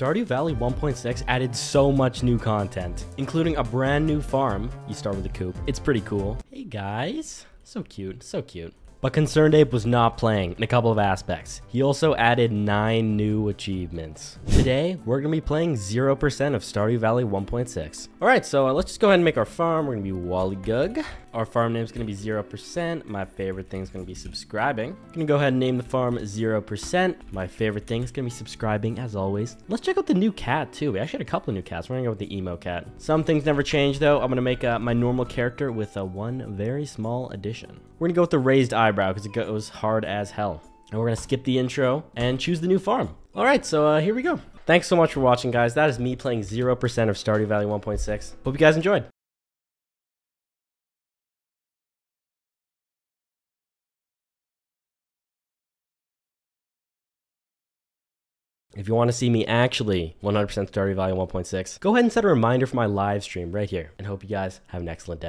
Stardew Valley 1.6 added so much new content, including a brand new farm. You start with a coop. It's pretty cool. Hey guys. So cute, so cute. But Concerned Ape was not playing in a couple of aspects. He also added 9 new achievements. Today, we're going to be playing 0% of Stardew Valley 1.6. Alright, so uh, let's just go ahead and make our farm. We're going to be Waligug. Our farm name is going to be 0%. My favorite thing is going to be subscribing. I'm going to go ahead and name the farm 0%. My favorite thing is going to be subscribing, as always. Let's check out the new cat, too. We actually had a couple of new cats. We're going to go with the emo cat. Some things never change, though. I'm going to make uh, my normal character with a one very small addition. We're going to go with the raised eyebrow because it goes hard as hell. And we're going to skip the intro and choose the new farm. All right, so uh, here we go. Thanks so much for watching, guys. That is me playing 0% of Stardew Valley 1.6. Hope you guys enjoyed. If you want to see me actually 100% Stardew Valley 1.6, go ahead and set a reminder for my live stream right here. And hope you guys have an excellent day.